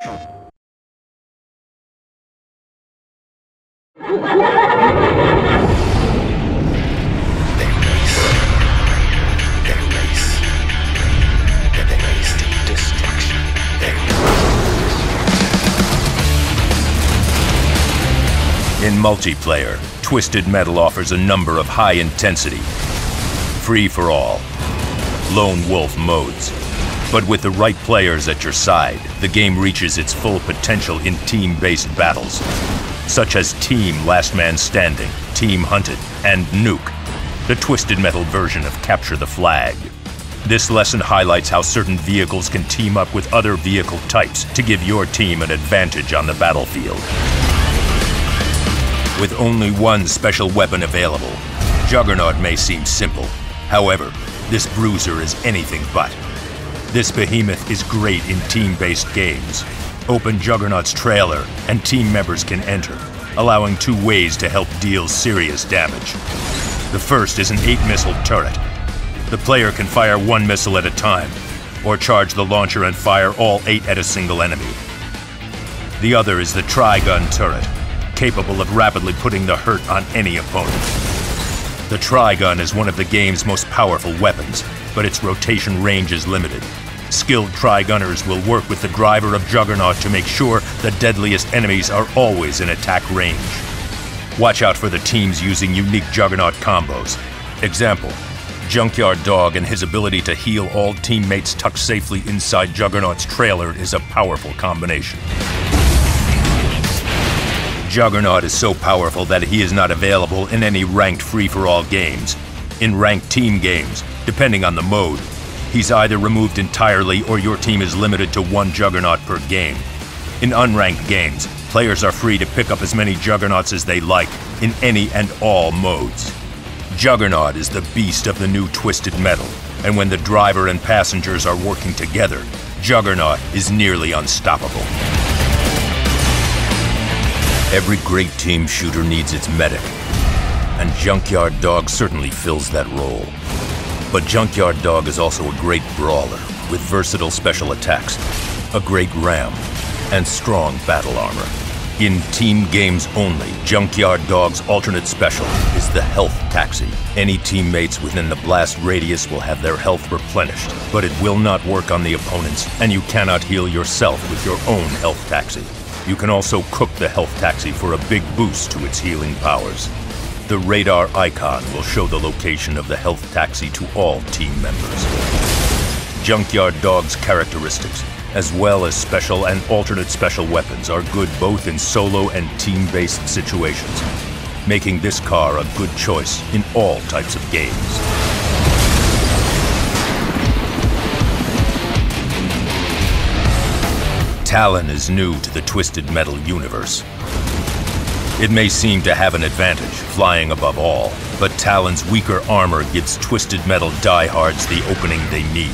In multiplayer, Twisted Metal offers a number of high-intensity, free-for-all, lone wolf modes. But with the right players at your side, the game reaches its full potential in team-based battles, such as Team Last Man Standing, Team Hunted, and Nuke, the Twisted Metal version of Capture the Flag. This lesson highlights how certain vehicles can team up with other vehicle types to give your team an advantage on the battlefield. With only one special weapon available, Juggernaut may seem simple. However, this bruiser is anything but. This behemoth is great in team-based games. Open Juggernaut's trailer and team members can enter, allowing two ways to help deal serious damage. The first is an 8-missile turret. The player can fire one missile at a time, or charge the launcher and fire all eight at a single enemy. The other is the Tri-Gun turret, capable of rapidly putting the hurt on any opponent. The Tri-Gun is one of the game's most powerful weapons, but its rotation range is limited. Skilled Tri-Gunners will work with the driver of Juggernaut to make sure the deadliest enemies are always in attack range. Watch out for the teams using unique Juggernaut combos. Example, Junkyard Dog and his ability to heal all teammates tucked safely inside Juggernaut's trailer is a powerful combination. Juggernaut is so powerful that he is not available in any ranked free-for-all games. In ranked team games, depending on the mode, he's either removed entirely or your team is limited to one Juggernaut per game. In unranked games, players are free to pick up as many Juggernauts as they like, in any and all modes. Juggernaut is the beast of the new Twisted Metal, and when the driver and passengers are working together, Juggernaut is nearly unstoppable. Every great team shooter needs its medic, and Junkyard Dog certainly fills that role. But Junkyard Dog is also a great brawler with versatile special attacks, a great ram, and strong battle armor. In team games only, Junkyard Dog's alternate special is the Health Taxi. Any teammates within the blast radius will have their health replenished, but it will not work on the opponents, and you cannot heal yourself with your own Health Taxi. You can also cook the Health Taxi for a big boost to its healing powers. The radar icon will show the location of the Health Taxi to all team members. Junkyard Dog's characteristics, as well as special and alternate special weapons, are good both in solo and team-based situations, making this car a good choice in all types of games. Talon is new to the Twisted Metal universe. It may seem to have an advantage, flying above all, but Talon's weaker armor gives Twisted Metal diehards the opening they need.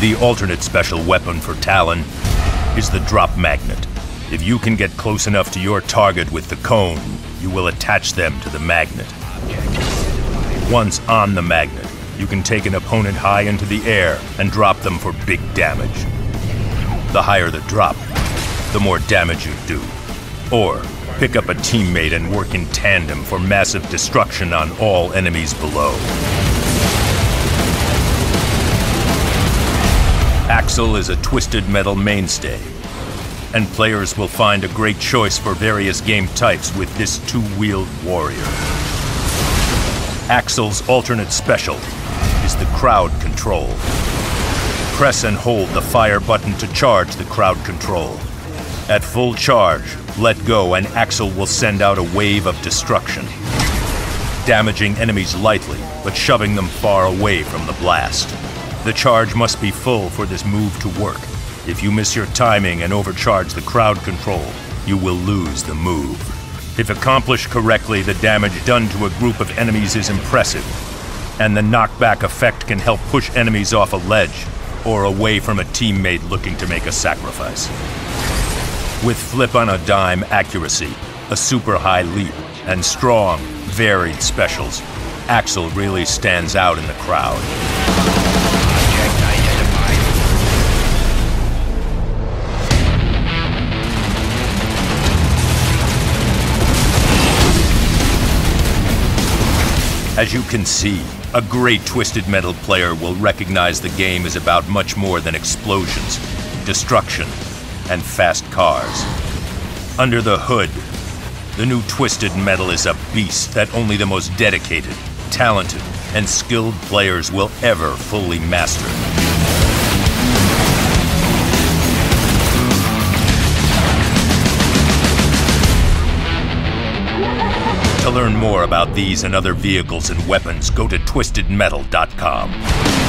The alternate special weapon for Talon is the Drop Magnet. If you can get close enough to your target with the cone, you will attach them to the magnet. Once on the magnet, you can take an opponent high into the air and drop them for big damage. The higher the drop, the more damage you do. Or pick up a teammate and work in tandem for massive destruction on all enemies below. Axel is a twisted metal mainstay, and players will find a great choice for various game types with this two-wheeled warrior. Axel's alternate special is the crowd control. Press and hold the fire button to charge the crowd control. At full charge, let go and Axel will send out a wave of destruction, damaging enemies lightly, but shoving them far away from the blast. The charge must be full for this move to work. If you miss your timing and overcharge the crowd control, you will lose the move. If accomplished correctly, the damage done to a group of enemies is impressive, and the knockback effect can help push enemies off a ledge or away from a teammate looking to make a sacrifice with flip on a dime accuracy, a super high leap, and strong, varied specials. Axel really stands out in the crowd. As you can see, a great twisted metal player will recognize the game is about much more than explosions, destruction, and fast cars. Under the hood, the new Twisted Metal is a beast that only the most dedicated, talented, and skilled players will ever fully master. To learn more about these and other vehicles and weapons, go to twistedmetal.com.